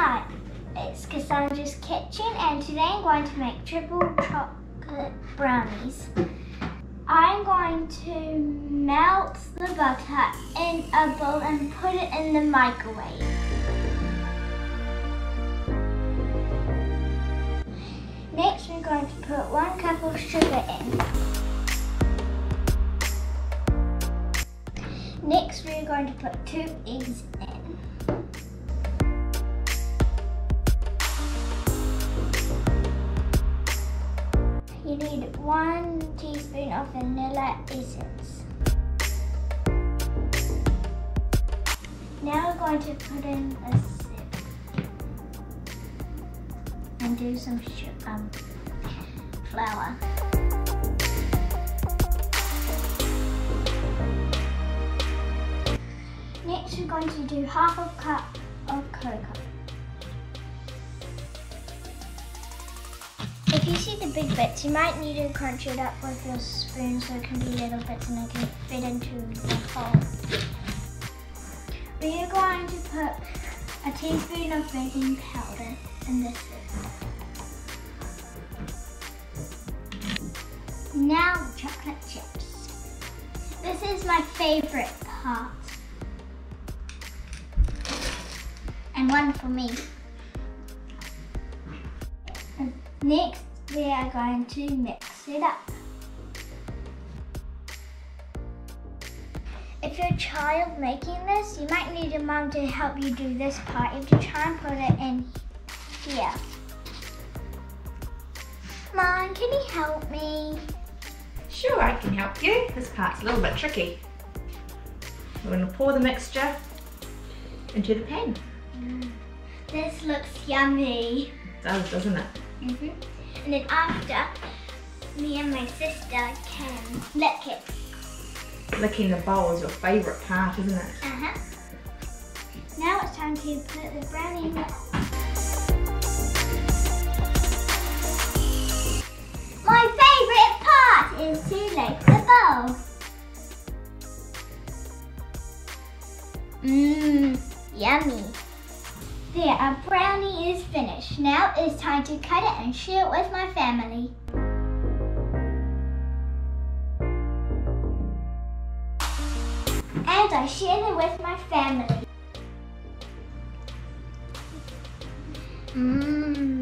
Hi, it's Cassandra's Kitchen and today I'm going to make triple chocolate brownies. I'm going to melt the butter in a bowl and put it in the microwave. Next we're going to put one cup of sugar in. Next we're going to put two eggs in. Need one teaspoon of vanilla essence. Now we're going to put in a sieve and do some um, flour. Next we're going to do half a cup of cocoa. If you see the big bits, you might need to crunch it up with your spoon so it can be little bits and it can fit into the hole. We are going to put a teaspoon of baking powder in this Now chocolate chips. This is my favorite part. And one for me. Next, we are going to mix it up. If you're a child making this, you might need your mom to help you do this part. You have to try and put it in here. Mom, can you help me? Sure, I can help you. This part's a little bit tricky. We're going to pour the mixture into the pan. Mm. This looks yummy. It does, doesn't it? Mm -hmm. And then after, me and my sister can lick it. Licking the bowl is your favourite part, isn't it? Uh-huh. Now it's time to put the brownie in My favourite part is to lick the bowl. Mmm, yummy. There, our brownie is finished. Now it's time to cut it and share it with my family. And I share it with my family. Mmm.